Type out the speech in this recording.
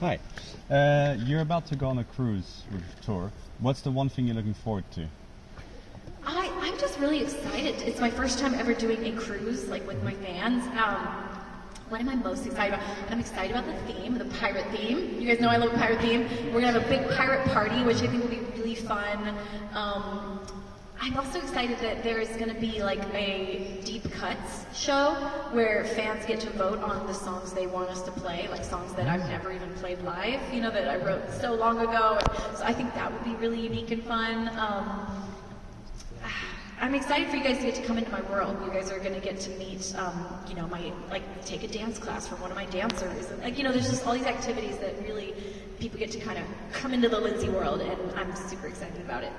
Hi. Uh, you're about to go on a cruise with tour. What's the one thing you're looking forward to? I, I'm just really excited. It's my first time ever doing a cruise, like with my fans. Um, what am I most excited about? I'm excited about the theme, the pirate theme. You guys know I love pirate theme. We're gonna have a big pirate party, which I think will be really fun. Um, I'm also excited that there is going to be like a deep cuts show where fans get to vote on the songs they want us to play, like songs that I've never even played live, you know, that I wrote so long ago. So I think that would be really unique and fun. Um, I'm excited for you guys to get to come into my world. You guys are going to get to meet, um, you know, my like take a dance class from one of my dancers. And, like, you know, there's just all these activities that really people get to kind of come into the Lindsay world, and I'm super excited about it.